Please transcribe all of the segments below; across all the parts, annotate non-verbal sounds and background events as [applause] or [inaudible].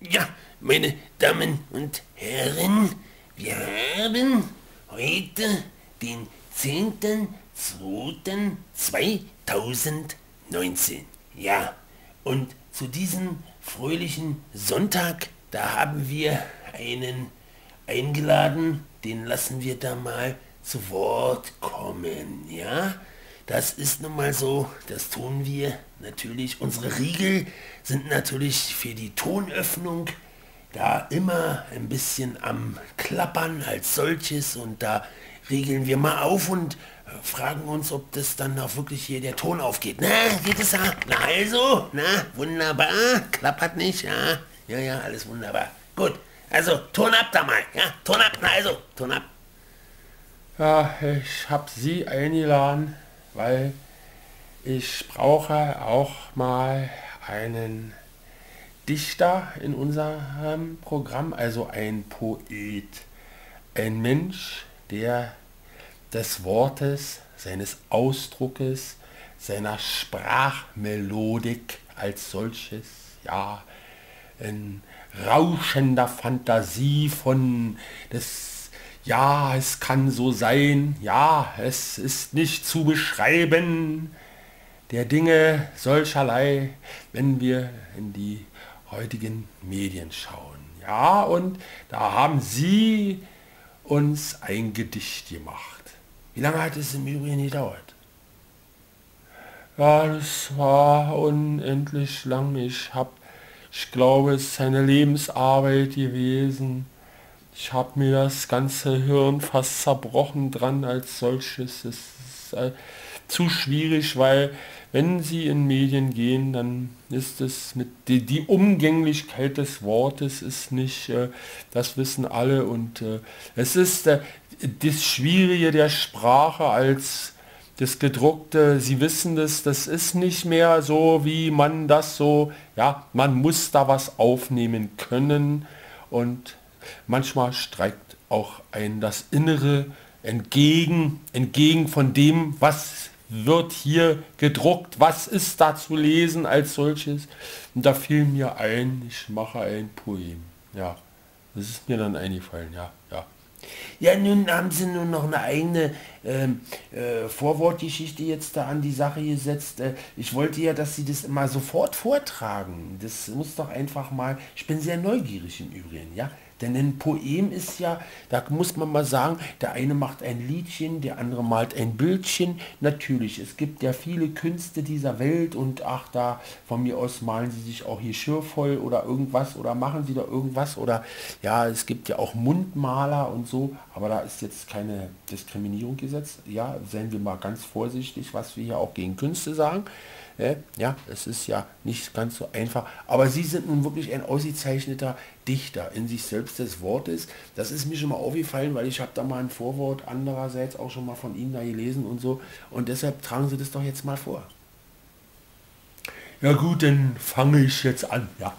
Ja, meine Damen und Herren, wir haben heute den 10.02.2019. Ja, und zu diesem fröhlichen Sonntag, da haben wir einen eingeladen, den lassen wir da mal zu Wort kommen, ja? Das ist nun mal so, das tun wir natürlich. Unsere Riegel sind natürlich für die Tonöffnung da immer ein bisschen am Klappern als solches und da regeln wir mal auf und fragen uns, ob das dann auch wirklich hier der Ton aufgeht. Na, geht es da? Na also, na, wunderbar, klappert nicht, ja, ja, ja, alles wunderbar. Gut, also Ton ab da mal, ja, Ton ab, na also, Ton ab. Ja, ich habe Sie eingeladen, weil ich brauche auch mal einen Dichter in unserem Programm, also ein Poet, ein Mensch, der des Wortes, seines Ausdruckes, seiner Sprachmelodik als solches, ja, in rauschender Fantasie von des ja, es kann so sein, ja, es ist nicht zu beschreiben, der Dinge solcherlei, wenn wir in die heutigen Medien schauen. Ja, und da haben Sie uns ein Gedicht gemacht. Wie lange hat es im Übrigen gedauert? Ja, das war unendlich lang. Ich habe, ich glaube, es ist eine Lebensarbeit gewesen. Ich habe mir das ganze Hirn fast zerbrochen dran als solches. Es ist äh, zu schwierig, weil wenn Sie in Medien gehen, dann ist es mit die, die Umgänglichkeit des Wortes ist nicht, äh, das wissen alle und äh, es ist äh, das Schwierige der Sprache als das gedruckte, Sie wissen das, das ist nicht mehr so, wie man das so, ja, man muss da was aufnehmen können und manchmal streikt auch ein das Innere entgegen, entgegen von dem, was wird hier gedruckt, was ist da zu lesen als solches. Und da fiel mir ein, ich mache ein Poem. Ja, das ist mir dann eingefallen, ja, ja. Ja, nun haben sie nun noch eine eigene ähm, äh, Vorwortgeschichte jetzt da an die Sache gesetzt. Äh, ich wollte ja, dass sie das immer sofort vortragen. Das muss doch einfach mal, ich bin sehr neugierig im Übrigen, ja. Denn ein Poem ist ja, da muss man mal sagen, der eine macht ein Liedchen, der andere malt ein Bildchen. Natürlich, es gibt ja viele Künste dieser Welt und ach, da von mir aus malen sie sich auch hier Schirr voll oder irgendwas oder machen sie da irgendwas oder ja, es gibt ja auch Mundmaler und so, aber da ist jetzt keine Diskriminierung gesetzt. Ja, seien wir mal ganz vorsichtig, was wir hier auch gegen Künste sagen. Ja, es ist ja nicht ganz so einfach. Aber Sie sind nun wirklich ein ausgezeichneter Dichter in sich selbst des Wortes. Das ist mir schon mal aufgefallen, weil ich habe da mal ein Vorwort andererseits auch schon mal von Ihnen da gelesen und so. Und deshalb tragen Sie das doch jetzt mal vor. Ja gut, dann fange ich jetzt an. Ja,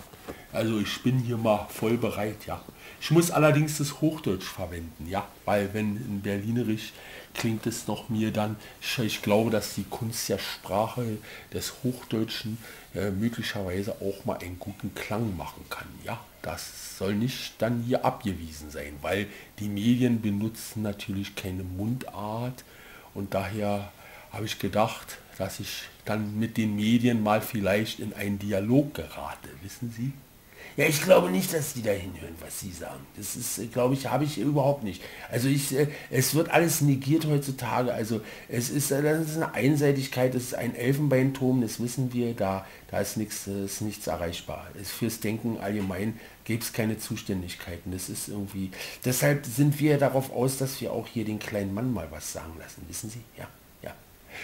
also ich bin hier mal voll bereit. Ja, ich muss allerdings das Hochdeutsch verwenden. Ja, weil wenn in Berlinerisch klingt es noch mir dann, ich glaube, dass die Kunst der Sprache des Hochdeutschen äh, möglicherweise auch mal einen guten Klang machen kann. Ja, das soll nicht dann hier abgewiesen sein, weil die Medien benutzen natürlich keine Mundart und daher habe ich gedacht, dass ich dann mit den Medien mal vielleicht in einen Dialog gerate, wissen Sie? Ja, ich glaube nicht, dass die da hinhören, was sie sagen. Das ist, äh, glaube ich, habe ich überhaupt nicht. Also ich, äh, es wird alles negiert heutzutage. Also es ist, äh, das ist eine Einseitigkeit, das ist ein Elfenbeinturm, das wissen wir, da, da ist nichts, ist nichts erreichbar. Es, fürs Denken allgemein gibt es keine Zuständigkeiten. Das ist irgendwie. Deshalb sind wir darauf aus, dass wir auch hier den kleinen Mann mal was sagen lassen, wissen Sie? Ja.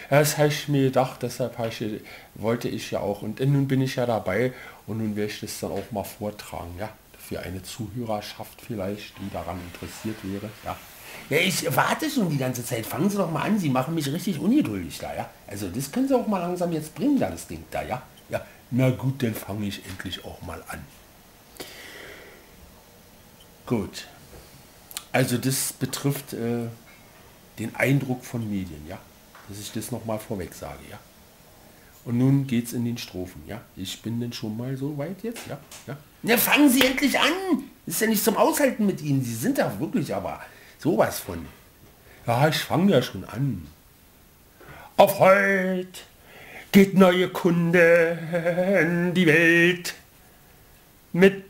Das habe ich mir gedacht, deshalb ich, wollte ich ja auch. Und nun bin ich ja dabei und nun werde ich das dann auch mal vortragen, ja. Für eine Zuhörerschaft vielleicht, die daran interessiert wäre, ja. Ja, ich warte schon die ganze Zeit. Fangen Sie doch mal an, Sie machen mich richtig ungeduldig da, ja. Also das können Sie auch mal langsam jetzt bringen, da das Ding da, ja. Ja, na gut, dann fange ich endlich auch mal an. Gut. Also das betrifft äh, den Eindruck von Medien, ja dass ich das nochmal vorweg sage, ja. Und nun geht's in den Strophen, ja. Ich bin denn schon mal so weit jetzt, ja. Ja, ja fangen Sie endlich an. Ist ja nicht zum Aushalten mit Ihnen. Sie sind da wirklich aber sowas von. Ja, ich fange ja schon an. Auf heute geht neue Kunde in die Welt. Mit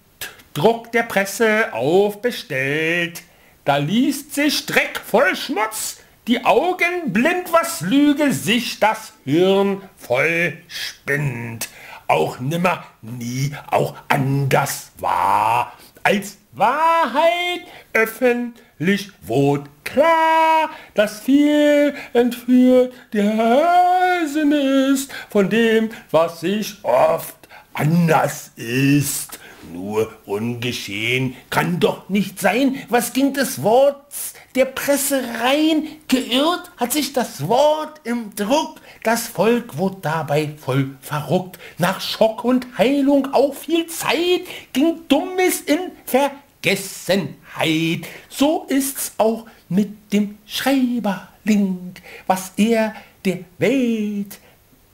Druck der Presse aufbestellt. Da liest sich Dreck voll Schmutz die Augen blind, was Lüge sich das Hirn voll spinnt. Auch nimmer, nie, auch anders war, als Wahrheit öffentlich wurde klar, dass viel entführt der Sinn ist von dem, was sich oft anders ist. Nur ungeschehen kann doch nicht sein, was ging des Worts der Presse rein, geirrt hat sich das Wort im Druck, das Volk wurde dabei voll verruckt, nach Schock und Heilung auch viel Zeit, ging Dummes in Vergessenheit. So ist's auch mit dem Schreiberling, was er der Welt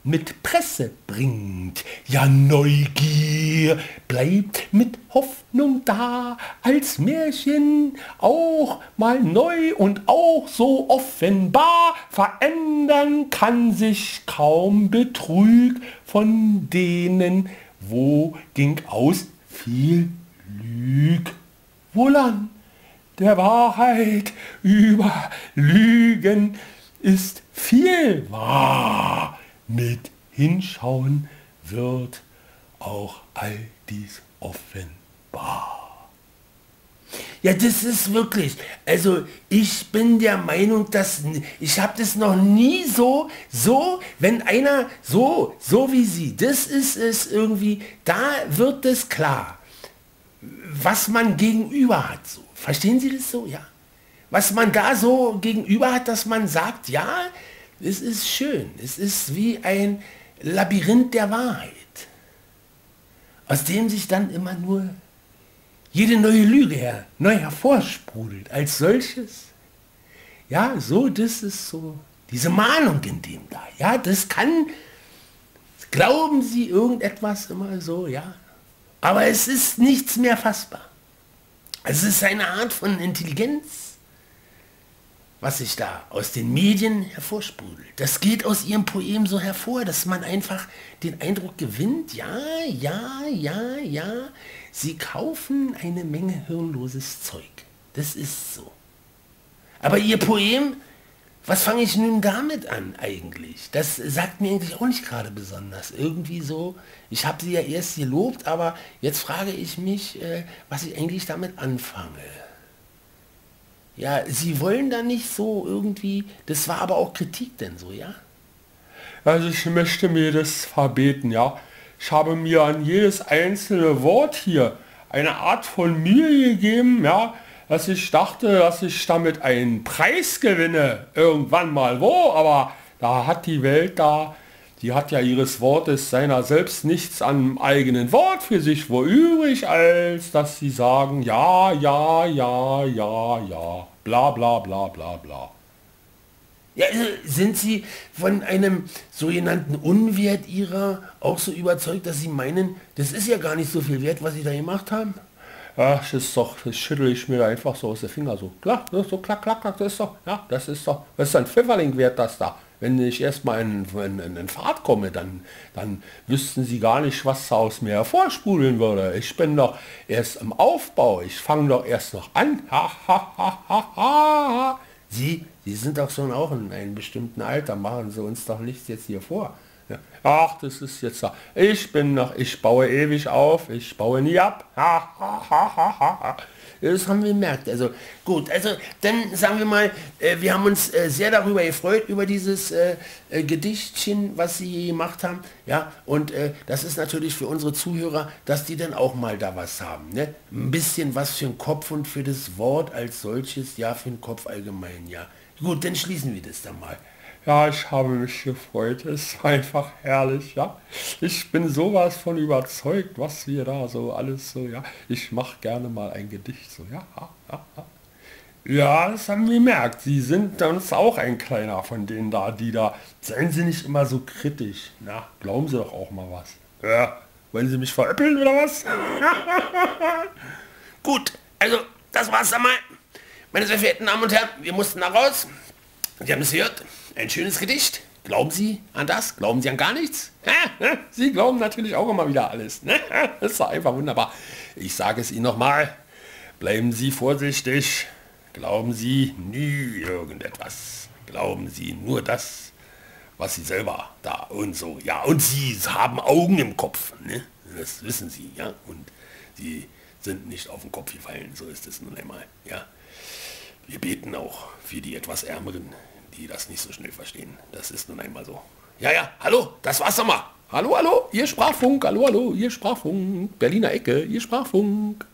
mit Presse bringt. Ja, Neugier bleibt mit Hoffnung da, als Märchen auch mal neu und auch so offenbar. Verändern kann sich kaum Betrug von denen, wo ging aus viel Lüg. Wohlan, der Wahrheit über Lügen ist viel wahr mit Hinschauen wird auch all dies offenbar. Ja, das ist wirklich, also ich bin der Meinung, dass ich habe das noch nie so, so, wenn einer so, so wie sie, das ist es irgendwie, da wird es klar, was man gegenüber hat. So. Verstehen Sie das so? Ja. Was man da so gegenüber hat, dass man sagt, ja, es ist schön. Es ist wie ein Labyrinth der Wahrheit, aus dem sich dann immer nur jede neue Lüge her, neu hervorsprudelt. Als solches, ja, so, das ist so diese Mahnung in dem da. Ja, das kann, glauben Sie irgendetwas immer so, ja. Aber es ist nichts mehr fassbar. Es ist eine Art von Intelligenz, was sich da aus den Medien hervorsprudelt. Das geht aus ihrem Poem so hervor, dass man einfach den Eindruck gewinnt, ja, ja, ja, ja, sie kaufen eine Menge hirnloses Zeug. Das ist so. Aber ihr Poem, was fange ich nun damit an eigentlich? Das sagt mir eigentlich auch nicht gerade besonders. Irgendwie so, ich habe sie ja erst gelobt, aber jetzt frage ich mich, äh, was ich eigentlich damit anfange. Ja, sie wollen da nicht so irgendwie, das war aber auch Kritik denn so, ja? Also ich möchte mir das verbeten, ja. Ich habe mir an jedes einzelne Wort hier eine Art von Mühe gegeben, ja, dass ich dachte, dass ich damit einen Preis gewinne, irgendwann mal wo, aber da hat die Welt da die hat ja ihres Wortes seiner selbst nichts am eigenen Wort für sich wo übrig, als dass sie sagen, ja, ja, ja, ja, ja, bla bla bla bla bla. Ja, also sind Sie von einem sogenannten Unwert Ihrer auch so überzeugt, dass Sie meinen, das ist ja gar nicht so viel wert, was Sie da gemacht haben? Ja, das ist doch, das schüttel ich mir einfach so aus den Finger so. Klar, so klack, klack, klack, das ist doch, ja, das ist doch, was ist ein Pfifferling wert, das da? Wenn ich erstmal in, in, in Fahrt komme, dann, dann wüssten sie gar nicht, was aus mir hervorsprudeln würde. Ich bin doch erst im Aufbau. Ich fange doch erst noch an. Ha, ha, ha, ha, ha. Sie, Sie sind doch schon auch in einem bestimmten Alter. Machen Sie uns doch nichts jetzt hier vor. Ach, das ist jetzt da. Ich bin noch, ich baue ewig auf, ich baue nie ab. Das haben wir gemerkt. Also gut, also dann sagen wir mal, äh, wir haben uns äh, sehr darüber gefreut, über dieses äh, Gedichtchen, was Sie gemacht haben. Ja, und das ist natürlich für unsere Zuhörer, dass die dann auch mal da was haben. Ne? Ein bisschen was für den Kopf und für das Wort als solches, ja, für den Kopf allgemein, ja. Gut, dann schließen wir das dann mal. Ja, ich habe mich gefreut. [laughs] Es war einfach herrlich, ja. Ich bin sowas von überzeugt, was wir da so alles so, ja. Ich mache gerne mal ein Gedicht so, ja. Ja, das haben wir gemerkt. Sie sind uns auch ein kleiner von denen da, die da. Seien Sie nicht immer so kritisch. Na, glauben Sie doch auch mal was. Ja, wollen Sie mich veräppeln oder was? [laughs] Gut, also das war's einmal. Meine sehr verehrten Damen und Herren, wir mussten da raus. Sie haben es gehört. Ein schönes Gedicht. Glauben Sie an das? Glauben Sie an gar nichts? Sie glauben natürlich auch immer wieder alles. Das ist einfach wunderbar. Ich sage es Ihnen nochmal. Bleiben Sie vorsichtig. Glauben Sie nie irgendetwas. Glauben Sie nur das, was Sie selber da und so. Ja, und Sie haben Augen im Kopf. Ne? Das wissen Sie, ja. Und Sie sind nicht auf den Kopf gefallen. So ist es nun einmal, ja. Wir beten auch für die etwas Ärmeren, die das nicht so schnell verstehen. Das ist nun einmal so. Ja, ja, hallo, das war's doch mal. Hallo, hallo, ihr Sprachfunk, hallo, hallo, ihr Sprachfunk, Berliner Ecke, ihr Sprachfunk.